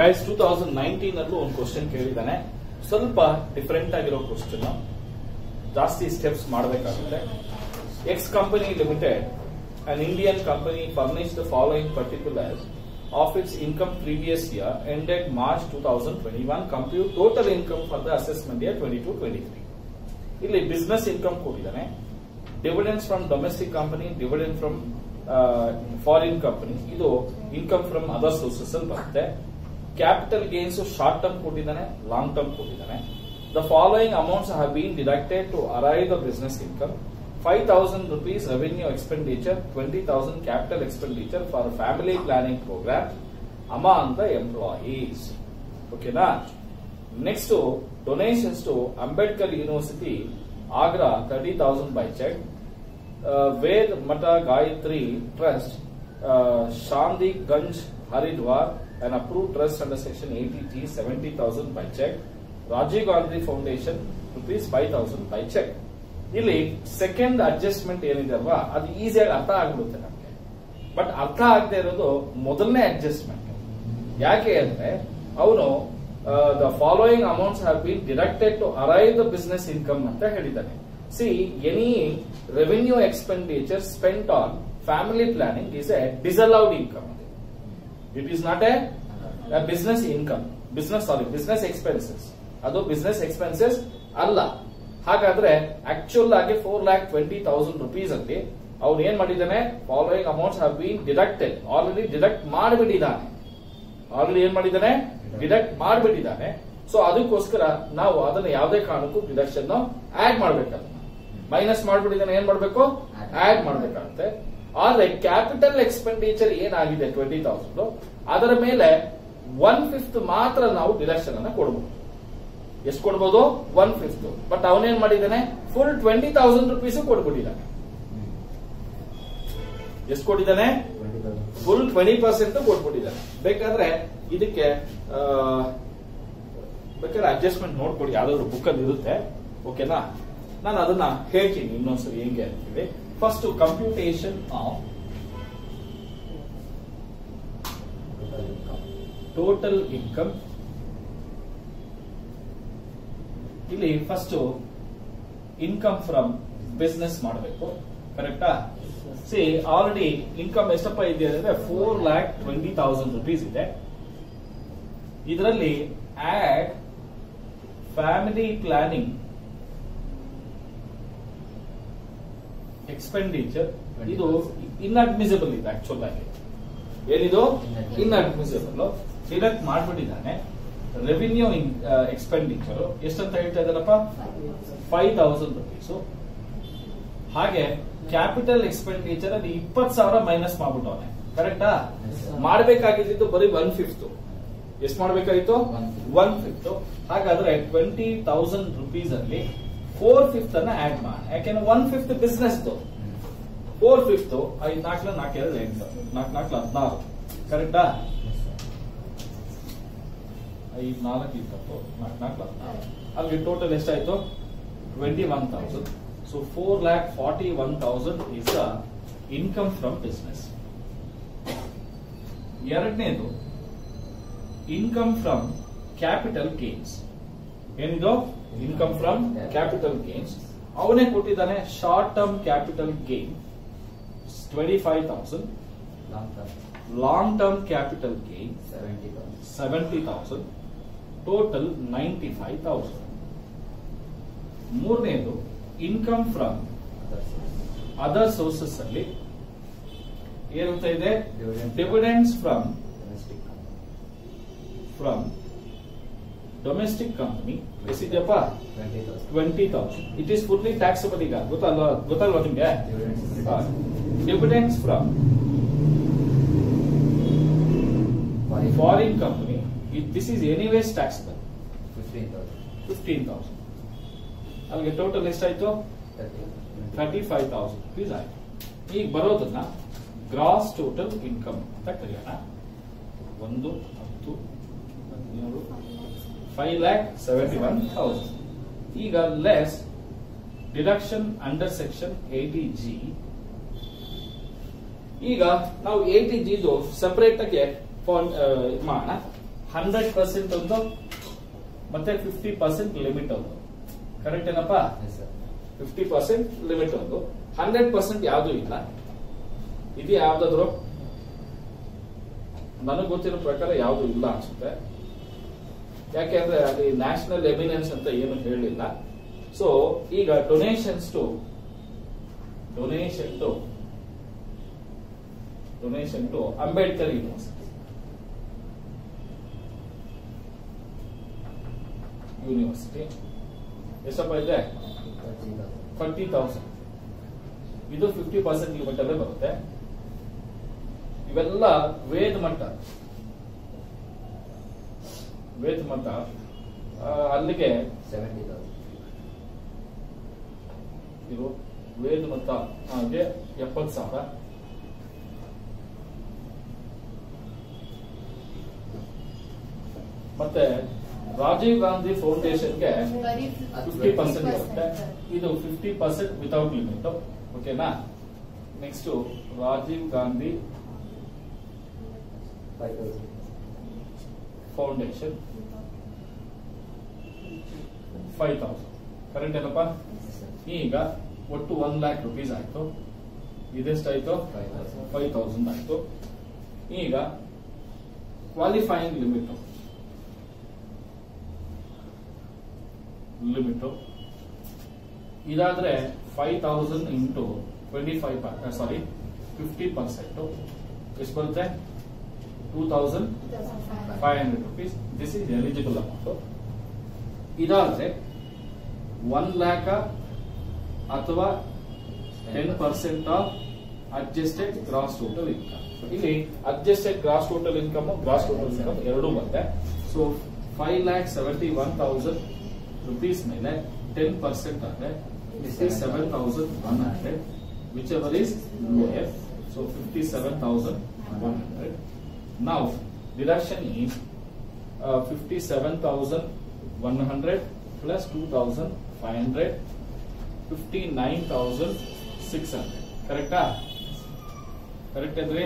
Guys two thousand nineteen ಅಲ್ಲೂ ಒಂದು question ಕೇಳಿದ್ದಾನೆ. ಸ್ವಲ್ಪ ಡಿಫ್ರೆಂಟ್ ಆಗಿರೋ ಕ್ವಶನ್ ಜಾಸ್ತಿ ಸ್ಟೆಪ್ಸ್ ಮಾಡಬೇಕಾಗುತ್ತೆ. X company limited an Indian company furnish the following particular of its income previous year end at March two thousand twenty one compute total income for the assessment year twenty two twenty three ಇಲ್ಲಿ business income ಕೊಟ್ಟಿದ್ದಾನೆ. Dividends from domestic company dividends from foreign company ಇದು income from other sources ಅಲ್ಲಿ ಬರುತ್ತೆ. Capital gains short term ಕೊಟ್ಟಿದ್ದಾನೆ long term ಕೊಟ್ಟಿದ್ದಾನೆ. The following amounts have been deducted to arrive the business income five thousand rupees revenue expenditure twenty thousand capital expenditure for family planning programme among ಅಂತ employees ಓಕೆನಾ next donations to Ambedkar university Agra thirty thousand by cheque Ved Mata Gayatri trust Shanti Kunj Haridwar and approved trust under section 80G 70,000 by check. Rajiv Gandhi Foundation rupees 5,000 by check. ಇಲ್ಲಿ second adjustment ಏನಿದೆ ಅಲ್ವಾ ಅದು ಈಸಿಯಾಗಿ ಅರ್ಥ ಆಗ್ಬಿಡುತ್ತೆ ನಮಗೆ but ಅರ್ಥ ಆಗದೆ ಇರೋದು ಮೊದಲನೇ ಅಡ್ಜಸ್ಟ್ಮೆಂಟ್ ಯಾಕೆ ಅಂದ್ರೆ ಅವನು the following amounts have bin deducted to arrive the business income ಅಂತ ಹೇಳಿದ್ದಾನೆ see any revenue expenditure spent on family planning is A disallowed income it is not A business income business sorry business expenses ಅದು business expenses ಅಲ್ಲ. ಹಾಗಾದ್ರೆ actual ಆಗಿ four lakh twenty thousand rupees ಅಲ್ಲಿ ಅವ್ನು ಏನ್ ಮಾಡಿದ್ದಾನೆ? Following amounts have been deducted already deduct ಮಾಡಿಬಿಟ್ಟಿದ್ದಾನೆ. Already ಏನ್ ಮಾಡಿದ್ದಾನೆ? ಡಿಡಕ್ಟ್ ಮಾಡಿಬಿಟ್ಟಿದ್ದಾನೆ. ಸೊ ಅದಕ್ಕೋಸ್ಕರ ನಾವು ಅದನ್ನ ಯಾವುದೇ ಕಾರಣಕ್ಕೂ ಡಿಡಕ್ಷನ್ ಆಡ್ ಮಾಡ್ಬೇಕಲ್ಲ. ಮೈನಸ್ ಮಾಡ್ಬಿಟ್ಟಿದ್ದಾನೆ, ಏನ್ ಮಾಡ್ಬೇಕು? ಆಡ್ ಮಾಡ್ಬೇಕಾಗುತ್ತೆ. ಆದ್ರೆ ಕ್ಯಾಪಿಟಲ್ ಎಕ್ಸ್ಪೆಂಡಿಚರ್ ಏನಾಗಿದೆ ಟ್ವೆಂಟಿ ತೌಸಂಡ್ ಅದರ ಮೇಲೆ ಒನ್ ಫಿಫ್ತ್ ಮಾತ್ರ ನಾವು ಡಿಡಕ್ಷನ್ ಅನ್ನ ಕೊಡಬಹುದು ಎಷ್ಟು ಕೊಡ್ಬೋದು? ಒನ್ ಫಿಫ್ತ್ ಬಟ್ ಅವನೇನ್ ಮಾಡಿದ್ದಾನೆ? ಫುಲ್ ಟ್ವೆಂಟಿ ತೌಸಂಡ್ ರುಪೀಸ್ ಕೊಡ್ಬಿಟ್ಟಿದ್ದಾನೆ ಎಷ್ಟು ಕೊಟ್ಟಿದ್ದಾನೆ? ಫುಲ್ ಟ್ವೆಂಟಿ ಪರ್ಸೆಂಟ್ ಕೊಟ್ಬಿಟ್ಟಿದ್ದಾನೆ. ಬೇಕಾದ್ರೆ ಇದಕ್ಕೆ ಬೇಕಾದ್ರೆ ಅಡ್ಜಸ್ಟ್ಮೆಂಟ್ ನೋಡ್ಕೊಡಿ. ಯಾವ್ದಾದ್ರು ಬುಕ್ ಅಲ್ಲಿ ಇರುತ್ತೆ. ಓಕೆನಾ ನಾನು ಅದನ್ನ ಹೇಳ್ತೀನಿ ಇನ್ನೊಂದ್ಸರಿ ಹೆಂಗೆ ಅಂತೀವಿ first computation of total income ಇಲ್ಲಿ ಫಸ್ಟ್ ಇನ್ಕಮ್ ಫ್ರಮ್ ಬಿಸ್ನೆಸ್ ಮಾಡಬೇಕು. ಕರೆಕ್ಟಾ ಸಿ ಆಲ್ರೆಡಿ ಇನ್ಕಮ್ ಎಷ್ಟಪ್ಪ ಇದೆ ಅಂದ್ರೆ four lakh twenty thousand rupees ಇದೆ. ಇದರಲ್ಲಿ ಆಡ್ ಫ್ಯಾಮಿಲಿ ಪ್ಲಾನಿಂಗ್ ಎಕ್ಸ್ಪೆಂಡಿಚರ್ ಇದು ಇನ್ಅಡ್ಮಿಸಿಬಲ್ ಇದೆ ಆಕ್ಚುಲ್ ಆಗಿ. ಏನಿದು? ಇನ್ಅಡ್ಮಿಸಿಬಲ್ ಡಿಡಕ್ಟ್ ಮಾಡ್ಬಿಟ್ಟಿದ್ದಾನೆ. ರೆವಿನ್ಯೂ ಎಕ್ಸ್ಪೆಂಡಿಚರ್ ಎಷ್ಟಂತ ಹೇಳ್ತಾ ಇದ್ದಾರಪ್ಪ? ಫೈವ್ ತೌಸಂಡ್ ರುಪೀಸ್ ಹಾಗೆ ಕ್ಯಾಪಿಟಲ್ ಎಕ್ಸ್ಪೆಂಡಿಚರ್ ಅಲ್ಲಿ ಇಪ್ಪತ್ತು ಸಾವಿರ ಮೈನಸ್ ಮಾಡ್ಬಿಟ್ಟವನೆ. ಕರೆಕ್ಟಾ ಮಾಡಬೇಕಾಗಿದ್ದು ಬರೀ ಒನ್ ಫಿಫ್ತ್ ಎಷ್ಟು ಮಾಡಬೇಕಾಗಿತ್ತು. ಒನ್ ಫಿಫ್ತ್ ಹಾಗಾದ್ರೆ ಟ್ವೆಂಟಿ ತೌಸಂಡ್ ರುಪೀಸ್ ಅಲ್ಲಿ ಫೋರ್ ಫಿಫ್ತ್ ಅನ್ನ ಆಡ್ ಮಾಡಿ. ಯಾಕೆಂದ್ರೆ one fifth business four fifth ಐದ್ ನಾಲ್ಕು ನಾಲ್ಕು ಎರಡು ಎಂಟು. ನಾಲ್ಕು ನಾಲ್ಕು ಹದಿನಾರು. ಕರೆಕ್ಟಾ ಐದ್ ನಾಲ್ಕು ಇಪ್ಪತ್ತು. ನಾಲ್ಕು ನಾಲ್ಕು ಹದಿನಾರು. ಅಲ್ಲಿ ಟೋಟಲ್ ಎಷ್ಟಾಯ್ತು? Twenty one thousand so four lakh forty one thousand is the income from business ಎರಡನೇದು ಇನ್ಕಮ್ ಫ್ರಮ್ ಕ್ಯಾಪಿಟಲ್ ಗೇನ್ಸ್ ಏನಿದು ಇನ್ಕಮ್ ಫ್ರಮ್ ಕ್ಯಾಪಿಟಲ್ ಗೇನ್ಸ್ ಅವನೇ ಕೊಟ್ಟಿದ್ದಾನೆ short term capital gain twenty five thousand long term capital gain seventy thousand total ninety five thousand ಮೂರನೇದು income from other sources ಅಲ್ಲಿ ಏನಂತ ಇದೆ? Dividends from from domestic company ಎಷ್ಟಿದೆಯಪ್ಪ twenty thousand it is fully taxable ಈಗ. ಗೊತ್ತಲ್ವಾ ಗೊತ್ತಲ್ವಾ ನಿಮ್ಗೆ? Dividends from foreign company this is anyways taxable fifteen thousand ಅಲ್ಲಿಗೆ total ಎಷ್ಟಾಯ್ತು? ಥರ್ಟಿ ಫೈವ್ ತೌಸಂಡ್ ರುಪೀಸ್ ಆಯ್ತು. ಈಗ ಬರೋದನ್ನ ಗ್ರಾಸ್ ಟೋಟಲ್ ಇನ್ಕಮ್ ಅಂತ ಕರೆಯೋಣ. ಒಂದು ಹತ್ತು ಹದಿನೇಳು five lakh seventy one thousand ಈಗ less deduction under section eighty G ಈಗ ನಾವು ಏಟಿ ಜಿದು ಸಪರೇಟ್ ಆಗಿ ಇದು ಮಾಡೋಣ. ಹಂಡ್ರೆಡ್ ಪರ್ಸೆಂಟ್ ಒಂದು ಮತ್ತೆ ಫಿಫ್ಟಿ ಪರ್ಸೆಂಟ್ ಲಿಮಿಟ್ ಒಂದು. ಕರೆಕ್ಟ್ ಏನಪ್ಪ? ಫಿಫ್ಟಿ ಪರ್ಸೆಂಟ್ ಲಿಮಿಟ್ ಒಂದು. ಹಂಡ್ರೆಡ್ ಪರ್ಸೆಂಟ್ ಯಾವುದು ಇಲ್ಲ? ಇದು ಯಾವ್ದಾದ್ರು ನನಗೆ ಗೊತ್ತಿರೋ ಪ್ರಕಾರ ಯಾವುದು ಇಲ್ಲ ಅನ್ಸುತ್ತೆ. ಯಾಕೆಂದ್ರೆ ಅಲ್ಲಿ ನ್ಯಾಷನಲ್ ಎಮಿನೆನ್ಸ್ ಅಂತ ಏನು ಹೇಳಿಲ್ಲ. ಸೊ ಈಗ donations to donation to donation to Ambedkar university university ಎಷ್ಟಪ್ಪ ಇದೆ ಫಾರ್ಟಿ ತೌಸಂಡ್ ಇದು ಫಿಫ್ಟಿ ಪರ್ಸೆಂಟ್ ಲಿಮಿಟ್ ಅಲ್ಲೇ ಬರುತ್ತೆ. ಇವೆಲ್ಲ ವೇದ ಮಟ್ಟ. ವೇದ ಮತ. ಅಲ್ಲಿಗೆ ಇದು ವೇದ ಮತ ಹಾಗೆ ಎಪ್ಪತ್ತು ಸಾವಿರ. ಮತ್ತೆ ರಾಜೀವ್ ಗಾಂಧಿ ಫೌಂಡೇಶನ್ಗೆ ಫಿಫ್ಟಿ ಪರ್ಸೆಂಟ್ ಬರುತ್ತೆ. ಇದು ಫಿಫ್ಟಿ ಪರ್ಸೆಂಟ್ ವಿತೌಟ್ ಲಿಮಿಟ್ ಓಕೆನಾ next Rajiv Gandhi. Foundation five thousand correct ಏನಪ್ಪ? ಈಗ ಒಟ್ಟು ಒನ್ ಲ್ಯಾಕ್ ರುಪೀಸ್ ಆಯ್ತು. ಇದೆಷ್ಟಾಯ್ತು ಫೈವ್ ತೌಸಂಡ್ ಆಯ್ತು. ಈಗ qualifying limit limit ಇದಾದ್ರೆ five thousand into twenty five sorry fifty percent ಎಷ್ಟು ಬರುತ್ತೆ? Two thousand five hundred rupees this is eligible amount ಇದಾದ್ರೆ one lakh ಅಥವಾ ten percent of adjusted gross total income ಇಲ್ಲಿ adjusted gross total income gross total income ಎರಡೂ ಬಂದೆ so five lakh seventy one thousand rupees ಮೇಲೆ ten percent fifty seven thousand one hundred whichever is lower so fifty seven thousand one hundred ನಾವು deduction is fifty seven thousand one hundred plus two thousand five hundred fifty nine thousand six hundred ಕರೆಕ್ಟಾ correct ಅಂದ್ರೆ